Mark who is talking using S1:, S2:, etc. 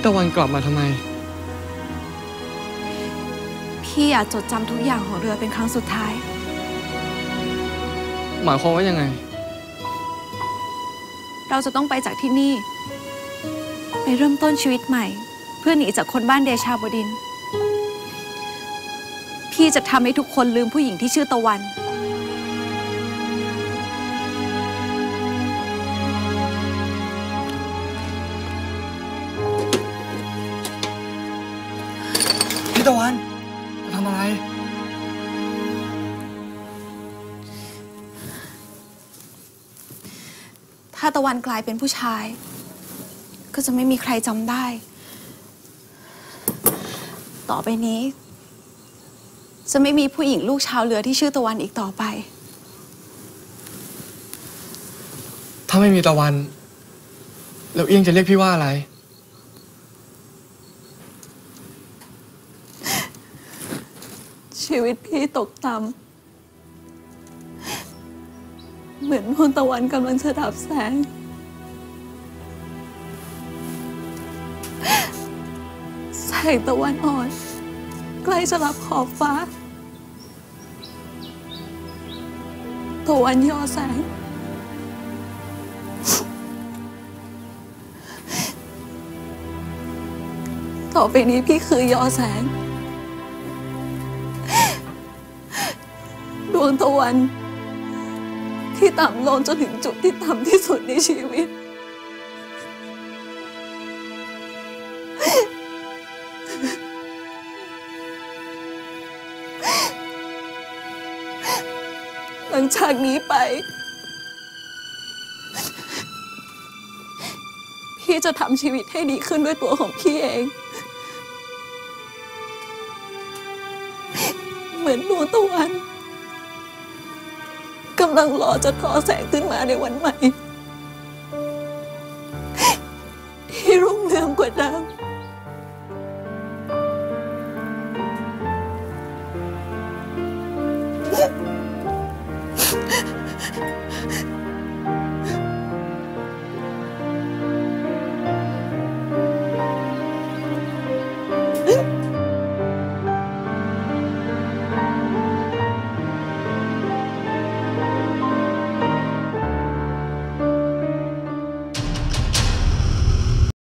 S1: พี่ตะวันกลับมาทำไม
S2: พี่อยากจดจำทุกอย่างของเรือเป็นครั้งสุดท้าย
S1: หมายความว่ายังไง
S2: เราจะต้องไปจากที่นี่ ไปเริ่มต้นชีวิตใหม่ เพื่อหนีจากคนบ้านเดชาบดินทร์พี่จะทำให้ทุกคนลืมผู้หญิงที่ชื่อตะวัน
S1: ตะวันจะทำอะไร
S2: ถ้าตะวันกลายเป็นผู้ชาย ก็จะไม่มีใครจำได้ ต่อไปนี้ จะไม่มีผู้หญิงลูกชาวเรือที่ชื่อตะวันอีกต่อไป
S1: ถ้าไม่มีตะวัน แล้วเอียงจะเรียกพี่ว่าอะไร
S2: ชีวิตพี่ตกต่ำเหมือนดวงตะวันกำลังจะดับแสง แสงตะวันอ่อน ใกล้จะรับขอบฟ้า ตะวันย่อแสง ต่อไปนี้พี่คือยอแสง วงตะวัน ที่ต่ำลงจนถึงจุดที่ต่ำที่สุดในชีวิต หลังจากนี้ไป พี่จะทำชีวิตให้ดีขึ้นด้วยตัวของพี่เองเหมือนดวงตะวันำลังรอจนขอแสงขึ้นมาในวันใหม่ ที่รุ่งเรืองกว่าเดิม